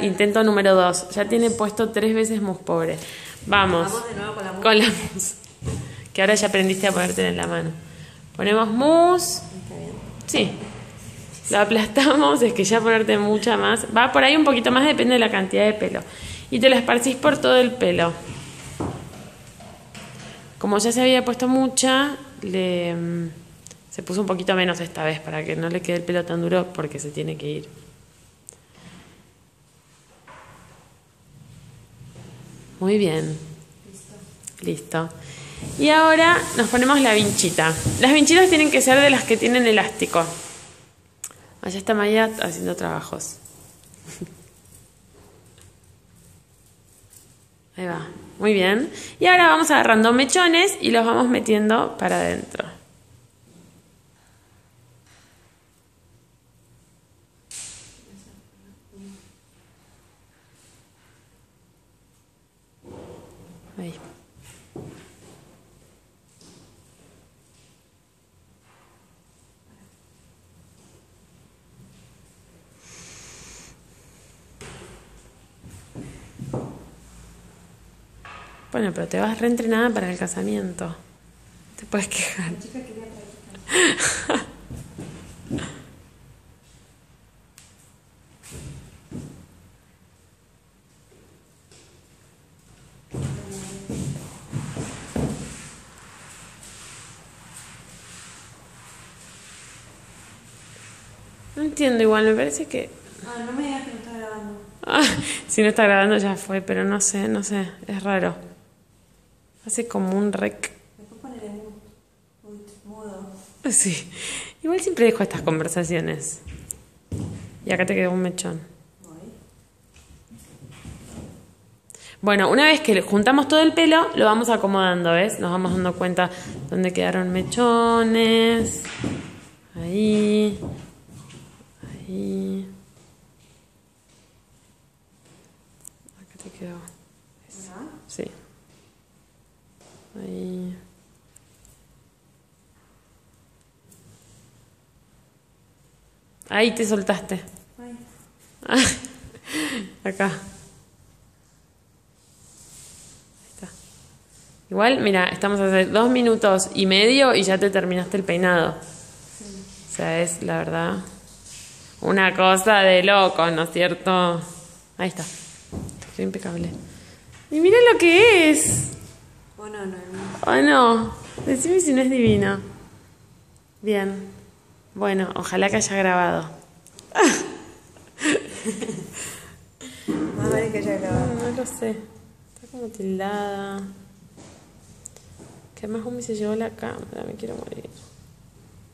Intento número dos. Ya tiene puesto tres veces mus pobre. Vamos. Vamos de nuevo con la mousse. Con la mousse. Que ahora ya aprendiste a ponerte en la mano. Ponemos. Está bien. Sí. Lo aplastamos, es que ya ponerte mucha más. Va por ahí un poquito más, depende de la cantidad de pelo. Y te la esparcís por todo el pelo. Como ya se había puesto mucha, le, mm, se puso un poquito menos esta vez para que no le quede el pelo tan duro porque se tiene que ir. Muy bien. Listo. Y ahora nos ponemos la vinchita. Las vinchitas tienen que ser de las que tienen elástico. Allá está Maya haciendo trabajos. Ahí va. Muy bien. Y ahora vamos agarrando mechones y los vamos metiendo para adentro. Ahí. Bueno, pero te vas reentrenada para el casamiento. Te puedes quejar. No entiendo igual, me parece que... Ah, no me digas que no está grabando. Ah, si no está grabando ya fue, pero no sé, no sé, es raro. Hace como un rec. Después mu- mudo. Sí. Igual siempre dejo estas conversaciones. Y acá te quedó un mechón. Bueno, una vez que juntamos todo el pelo, lo vamos acomodando, ¿ves? Nos vamos dando cuenta dónde quedaron mechones. Ahí. Te quedó. Sí. Ahí. Ahí te soltaste. Acá. Ahí está. Igual, mira, estamos hace dos minutos y medio y ya te terminaste el peinado. O sea, es la verdad una cosa de loco, ¿no es cierto? Ahí está. Estoy impecable. Y mira lo que es. Oh, no, no, no. ¿O no? Decime si no es divino. Bien. Bueno, ojalá que haya grabado. Más vale que haya grabado. No, no lo sé. Está como tildada. Que además Umi se llevó la cámara, me quiero morir.